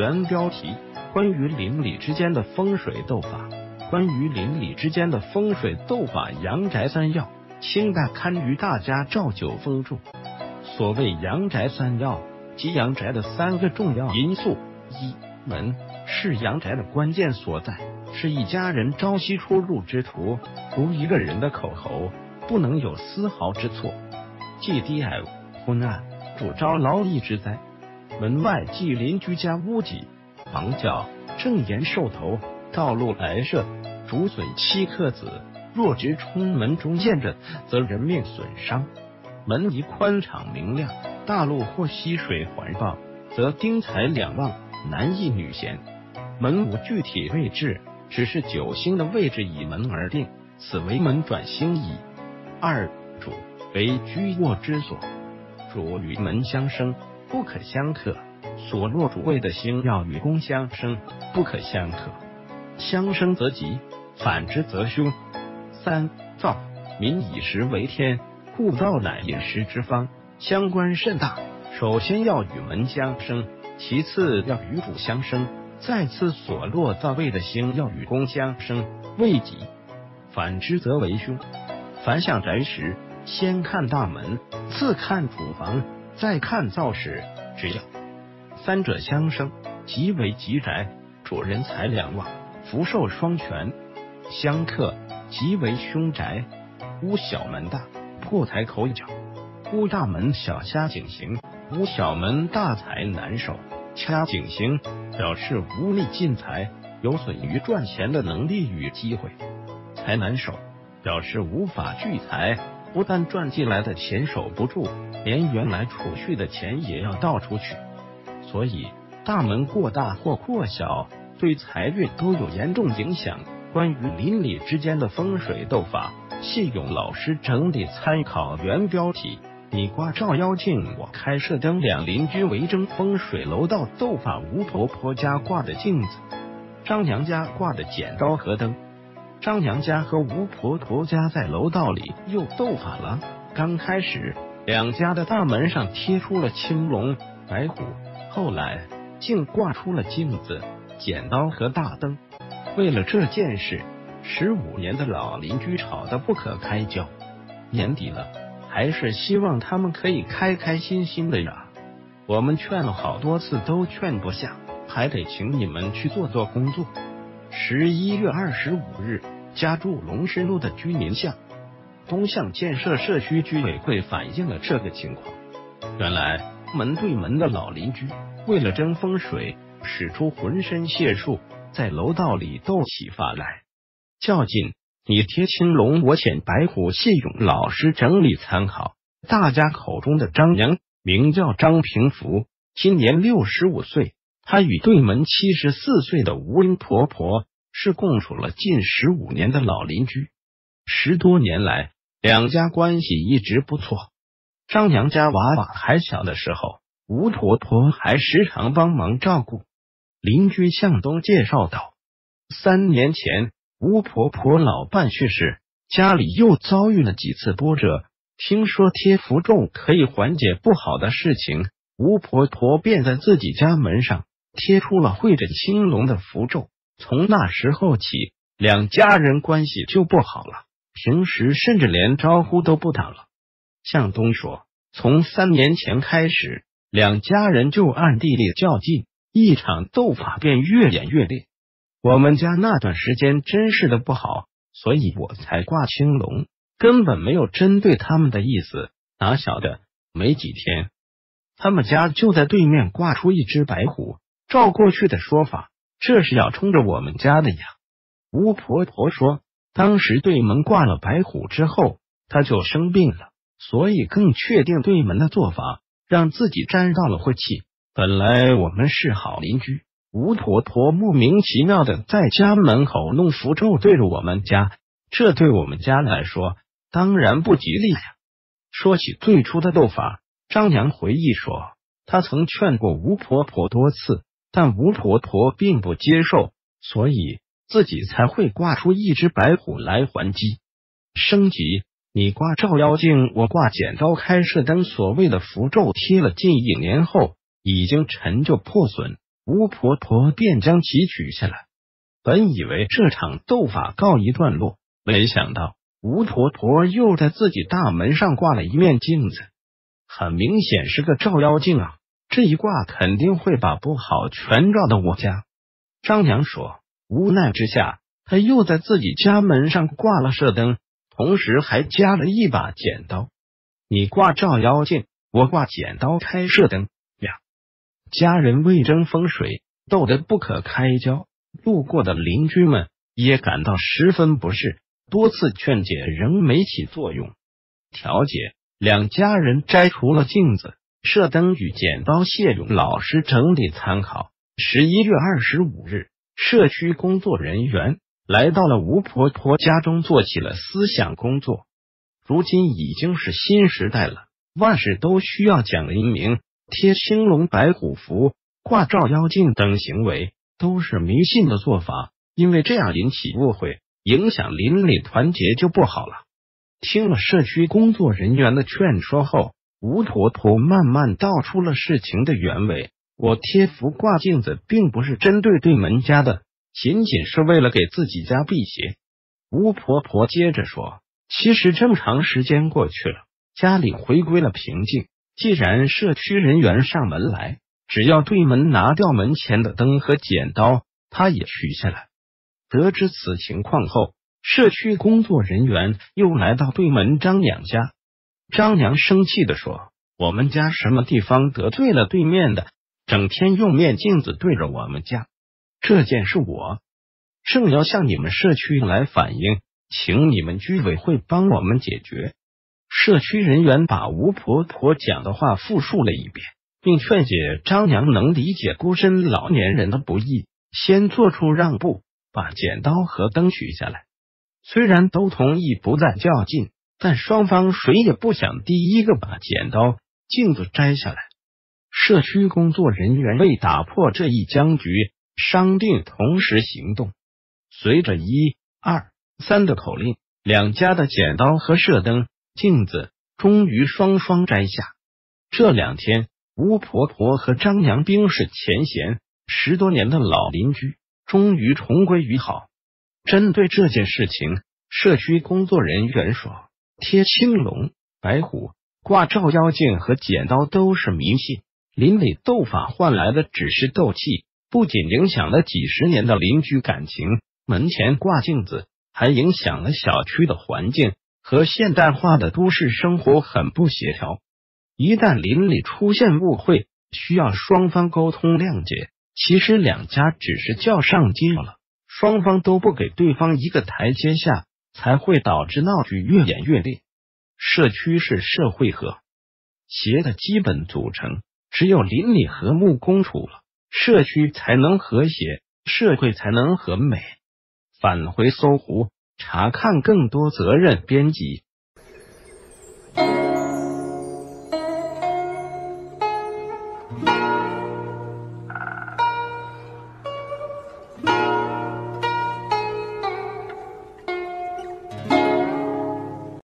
原标题：关于邻里之间的风水斗法。关于邻里之间的风水斗法，阳宅三要，清代堪舆大家赵九峰著。所谓阳宅三要，即阳宅的三个重要因素：一门是阳宅的关键所在，是一家人朝夕出入之途，如一个人的口喉，不能有丝毫之错。忌低矮、昏暗，主招劳役之灾。门外即邻居家屋脊、房角、正檐兽头、道路来设。竹笋七克子，若直冲门中见着，则人命损伤。门宜宽敞明亮，大路或溪水环抱，则丁财两旺，男易女贤。门无具体位置，只是九星的位置以门而定，此为门转星矣。二主为居卧之所，主与门相生，不可相克；所落主位的星要与宫相生，不可相克。相生则吉。反之则凶。三造民以食为天，故造乃饮食之方，相关甚大。首先要与门相生，其次要与主相生，再次所落造位的星要与宫相生，未吉。反之则为凶。凡向宅时，先看大门，次看主房，再看灶室，只要三者相生，即为吉宅，主人财两旺，福寿双全。相克即为凶宅，屋小门大，破财口角；屋大门小，掐井形；屋小门大，财难守。掐井形表示无力进财，有损于赚钱的能力与机会；财难守表示无法聚财，不但赚进来的钱守不住，连原来储蓄的钱也要倒出去。所以大门过大或过小，对财运都有严重影响。关于邻里之间的风水斗法，谢勇老师整理参考原标题：你挂照妖镜，我开射灯，两邻居为争风水楼道斗法。吴婆婆家挂的镜子，张娘家挂的剪刀和灯。张娘家和吴婆婆家在楼道里又斗法了。刚开始，两家的大门上贴出了青龙、白虎，后来竟挂出了镜子、剪刀和大灯。为了这件事，十五年的老邻居吵得不可开交。年底了，还是希望他们可以开开心心的呀。我们劝了好多次都劝不下，还得请你们去做做工作。十一月二十五日，家住龙石路的居民向东向建设社区居委会反映了这个情况。原来门对门的老邻居为了争风水，使出浑身解数。在楼道里斗起法来，较劲。你贴青龙，我剪白虎。谢勇老师整理参考。大家口中的张娘名叫张平福，今年六十五岁。她与对门七十四岁的吴英婆婆是共处了近十五年的老邻居。十多年来，两家关系一直不错。张娘家娃娃还小的时候，吴婆婆还时常帮忙照顾。邻居向东介绍道：“三年前，吴婆婆老伴去世，家里又遭遇了几次波折。听说贴符咒可以缓解不好的事情，吴婆婆便在自己家门上贴出了绘着青龙的符咒。从那时候起，两家人关系就不好了，平时甚至连招呼都不打了。”向东说：“从三年前开始，两家人就暗地里较劲。”一场斗法便越演越烈。我们家那段时间真是的不好，所以我才挂青龙，根本没有针对他们的意思。哪晓得没几天，他们家就在对面挂出一只白虎。照过去的说法，这是要冲着我们家的呀。巫婆婆说，当时对门挂了白虎之后，她就生病了，所以更确定对门的做法，让自己沾到了晦气。本来我们是好邻居，吴婆婆莫名其妙的在家门口弄符咒对着我们家，这对我们家来说当然不吉利呀。说起最初的斗法，张娘回忆说，他曾劝过吴婆婆多次，但吴婆婆并不接受，所以自己才会挂出一只白虎来还击。升级，你挂照妖镜，我挂剪刀开射灯，所谓的符咒贴了近一年后。已经陈旧破损，吴婆婆便将其取下来。本以为这场斗法告一段落，没想到吴婆婆又在自己大门上挂了一面镜子，很明显是个照妖镜啊！这一挂肯定会把不好全照到我家。张娘说，无奈之下，她又在自己家门上挂了射灯，同时还加了一把剪刀。你挂照妖镜，我挂剪刀开射灯呀！家人为争风水，斗得不可开交。路过的邻居们也感到十分不适，多次劝解仍没起作用。调解，两家人摘除了镜子、射灯与剪刀，谢勇老师整理参考。十一月二十五日，社区工作人员来到了吴婆婆家中，做起了思想工作。如今已经是新时代了，万事都需要讲英明，贴青龙白虎符、挂照妖镜等行为。都是迷信的做法，因为这样引起误会，影响邻里团结就不好了。听了社区工作人员的劝说后，吴婆婆慢慢道出了事情的原委。我贴符挂镜子，并不是针对对门家的，仅仅是为了给自己家辟邪。吴婆婆接着说：“其实这么长时间过去了，家里回归了平静。既然社区人员上门来。”只要对门拿掉门前的灯和剪刀，他也取下来。得知此情况后，社区工作人员又来到对门张娘家。张娘生气的说：“我们家什么地方得罪了对面的？整天用面镜子对着我们家，这件事我正要向你们社区来反映，请你们居委会帮我们解决。”社区人员把吴婆婆讲的话复述了一遍。并劝解张娘能理解孤身老年人的不易，先做出让步，把剪刀和灯取下来。虽然都同意不再较劲，但双方谁也不想第一个把剪刀、镜子摘下来。社区工作人员为打破这一僵局，商定同时行动。随着一二三的口令，两家的剪刀和射灯、镜子终于双双摘下。这两天。吴婆婆和张娘冰释前嫌，十多年的老邻居终于重归于好。针对这件事情，社区工作人员说：“贴青龙、白虎、挂照妖镜和剪刀都是迷信，邻里斗法换来的只是斗气，不仅影响了几十年的邻居感情，门前挂镜子还影响了小区的环境，和现代化的都市生活很不协调。”一旦邻里出现误会，需要双方沟通谅解。其实两家只是较上劲了，双方都不给对方一个台阶下，才会导致闹剧越演越烈。社区是社会和谐的基本组成，只有邻里和睦共处了，社区才能和谐，社会才能和美。返回搜狐，查看更多责任编辑。